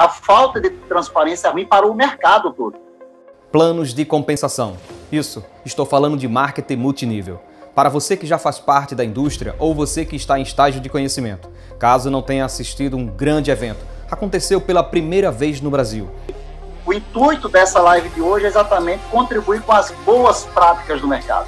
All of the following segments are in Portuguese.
a falta de transparência é ruim para o mercado todo. Planos de compensação. Isso, estou falando de marketing multinível. Para você que já faz parte da indústria ou você que está em estágio de conhecimento, caso não tenha assistido um grande evento, aconteceu pela primeira vez no Brasil. O intuito dessa live de hoje é exatamente contribuir com as boas práticas do mercado.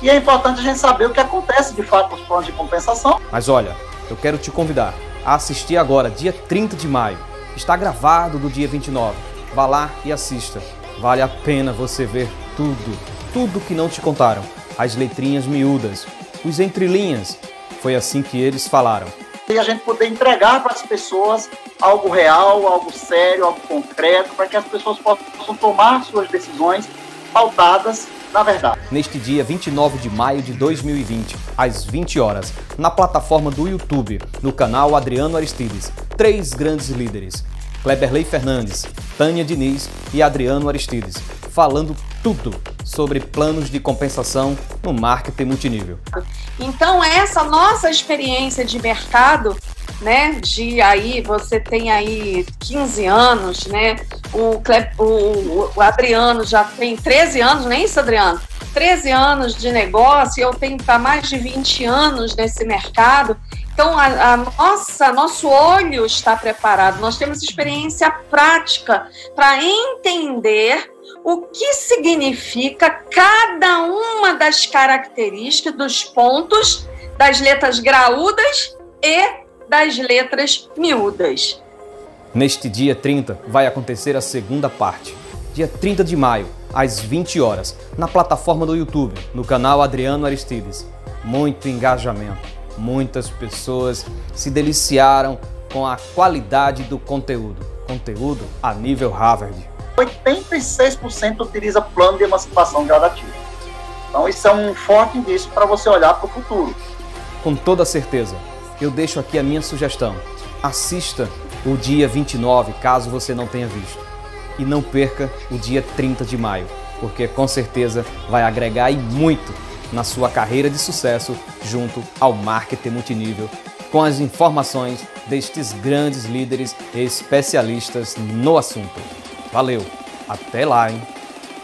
E é importante a gente saber o que acontece de fato com os planos de compensação. Mas olha, eu quero te convidar a assistir agora, dia 30 de maio. Está gravado do dia 29. Vá lá e assista. Vale a pena você ver tudo, tudo que não te contaram. As letrinhas miúdas, os entrelinhas. Foi assim que eles falaram. E a gente poder entregar para as pessoas algo real, algo sério, algo concreto, para que as pessoas possam tomar suas decisões pautadas na verdade. Neste dia 29 de maio de 2020, às 20 horas, na plataforma do YouTube, no canal Adriano Aristides, três grandes líderes, Kleberley Fernandes, Tânia Diniz e Adriano Aristides, falando tudo sobre planos de compensação no marketing multinível. Então, essa nossa experiência de mercado né? De aí, você tem aí 15 anos, né? O, o, o Adriano já tem 13 anos, não é isso, Adriano? 13 anos de negócio, eu tenho para mais de 20 anos nesse mercado. Então, a, a, nossa, nosso olho está preparado, nós temos experiência prática para entender o que significa cada uma das características dos pontos das letras graúdas e das letras miúdas. Neste dia 30 vai acontecer a segunda parte. Dia 30 de maio, às 20 horas, na plataforma do YouTube, no canal Adriano Aristides. Muito engajamento, muitas pessoas se deliciaram com a qualidade do conteúdo. Conteúdo a nível Harvard. 86% utiliza plano de emancipação gradativa. Então, isso é um forte indício para você olhar para o futuro. Com toda certeza, eu deixo aqui a minha sugestão. Assista o dia 29, caso você não tenha visto. E não perca o dia 30 de maio, porque com certeza vai agregar e muito na sua carreira de sucesso junto ao marketing multinível com as informações destes grandes líderes e especialistas no assunto. Valeu, até lá, hein?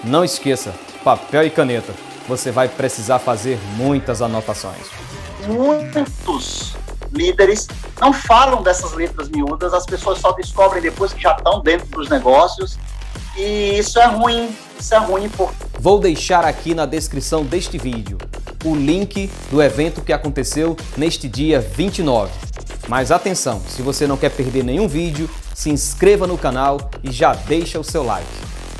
Não esqueça, papel e caneta. Você vai precisar fazer muitas anotações. Muitos líderes não falam dessas letras miúdas, as pessoas só descobrem depois que já estão dentro dos negócios. E isso é ruim, isso é ruim por... Vou deixar aqui na descrição deste vídeo o link do evento que aconteceu neste dia 29. Mas atenção, se você não quer perder nenhum vídeo, se inscreva no canal e já deixa o seu like.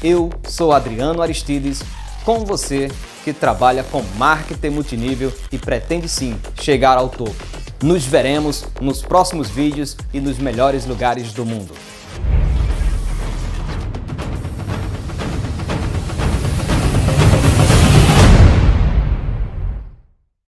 Eu sou Adriano Aristides, com você que trabalha com marketing multinível e pretende sim chegar ao topo. Nos veremos nos próximos vídeos e nos melhores lugares do mundo.